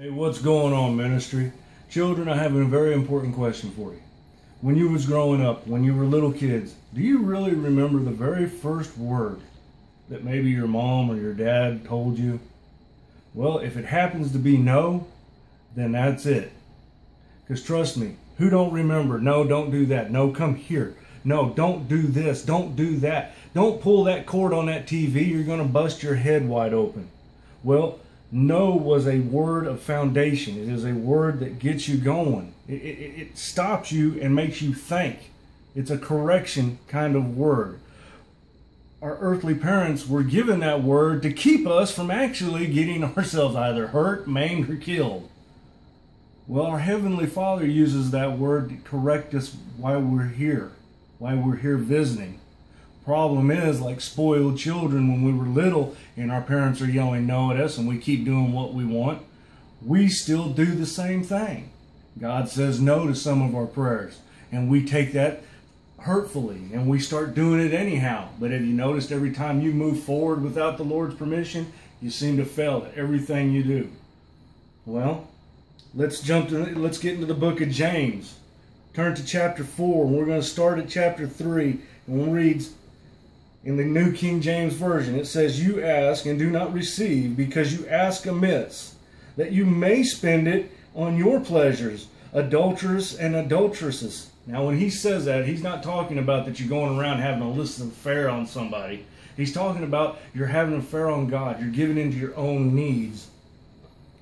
Hey, what's going on, ministry? Children, I have a very important question for you. When you was growing up, when you were little kids, do you really remember the very first word that maybe your mom or your dad told you? Well, if it happens to be no, then that's it. Because trust me, who don't remember? No, don't do that. No, come here. No, don't do this. Don't do that. Don't pull that cord on that TV. You're going to bust your head wide open. Well, no was a word of foundation. It is a word that gets you going. It, it, it, stops you and makes you think. It's a correction kind of word. Our earthly parents were given that word to keep us from actually getting ourselves either hurt, maimed, or killed. Well, our Heavenly Father uses that word to correct us while we're here, while we're here visiting. Problem is, like spoiled children, when we were little and our parents are yelling no at us and we keep doing what we want, we still do the same thing. God says no to some of our prayers, and we take that hurtfully and we start doing it anyhow. But have you noticed every time you move forward without the Lord's permission, you seem to fail at everything you do? Well, let's jump to let's get into the book of James. Turn to chapter 4, and we're going to start at chapter 3, and we'll read in the New King James Version, it says, You ask and do not receive because you ask amiss, that you may spend it on your pleasures, adulterers and adulteresses. Now, when he says that, he's not talking about that you're going around having a list of affair on somebody. He's talking about you're having an affair on God. You're giving into your own needs.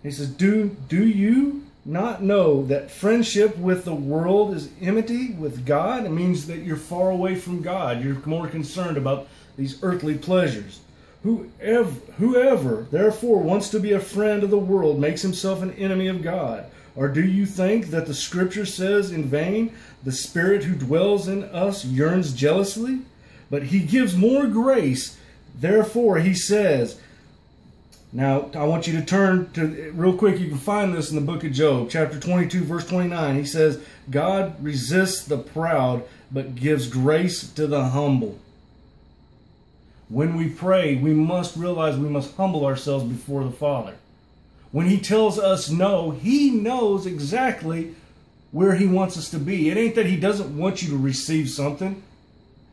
He says, Do, do you not know that friendship with the world is enmity with God? It means that you're far away from God. You're more concerned about these earthly pleasures. Whoever, whoever, therefore, wants to be a friend of the world makes himself an enemy of God. Or do you think that the scripture says in vain, the Spirit who dwells in us yearns jealously? But he gives more grace. Therefore, he says, now, I want you to turn to real quick. You can find this in the book of Job, chapter 22, verse 29. He says, God resists the proud, but gives grace to the humble. When we pray, we must realize we must humble ourselves before the Father. When He tells us no, He knows exactly where He wants us to be. It ain't that He doesn't want you to receive something.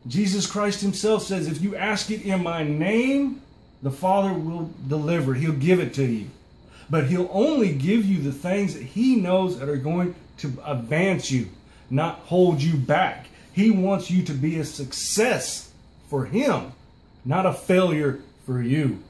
Jesus Christ Himself says, if you ask it in my name, the Father will deliver. He'll give it to you. But He'll only give you the things that He knows that are going to advance you, not hold you back. He wants you to be a success for Him, not a failure for you.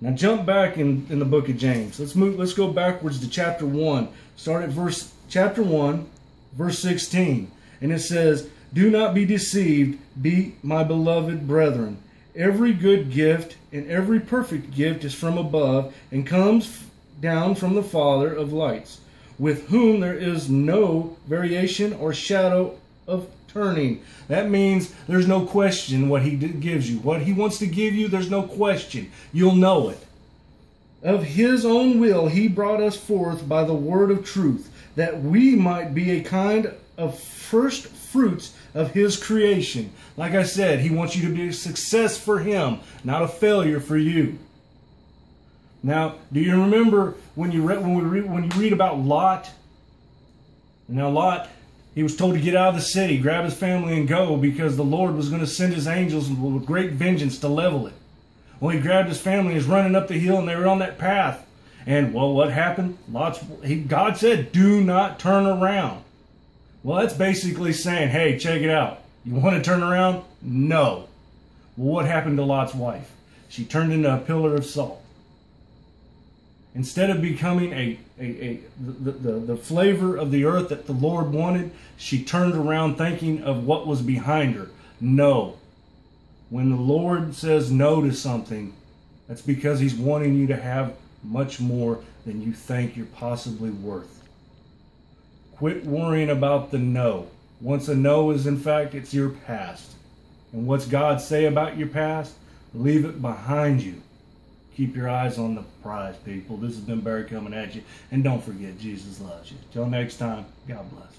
Now jump back in, in the book of James. Let's move, let's go backwards to chapter 1. Start at verse chapter 1, verse 16. And it says, Do not be deceived, be my beloved brethren. Every good gift and every perfect gift is from above and comes down from the Father of lights, with whom there is no variation or shadow of turning. That means there's no question what he gives you. What he wants to give you, there's no question. You'll know it. Of his own will, he brought us forth by the word of truth, that we might be a kind of first fruits of his creation. Like I said, he wants you to be a success for him, not a failure for you. Now, do you remember when you read when we read, when you read about Lot? Now Lot, he was told to get out of the city, grab his family, and go because the Lord was going to send his angels with great vengeance to level it. Well, he grabbed his family, he's running up the hill, and they were on that path. And well, what happened? Lot's he, God said, "Do not turn around." Well, that's basically saying, hey, check it out. You want to turn around? No. Well, what happened to Lot's wife? She turned into a pillar of salt. Instead of becoming a, a, a the, the, the flavor of the earth that the Lord wanted, she turned around thinking of what was behind her. No. When the Lord says no to something, that's because He's wanting you to have much more than you think you're possibly worth. Quit worrying about the no. Once a no is in fact, it's your past. And what's God say about your past? Leave it behind you. Keep your eyes on the prize, people. This has been Barry coming at you. And don't forget, Jesus loves you. Till next time, God bless.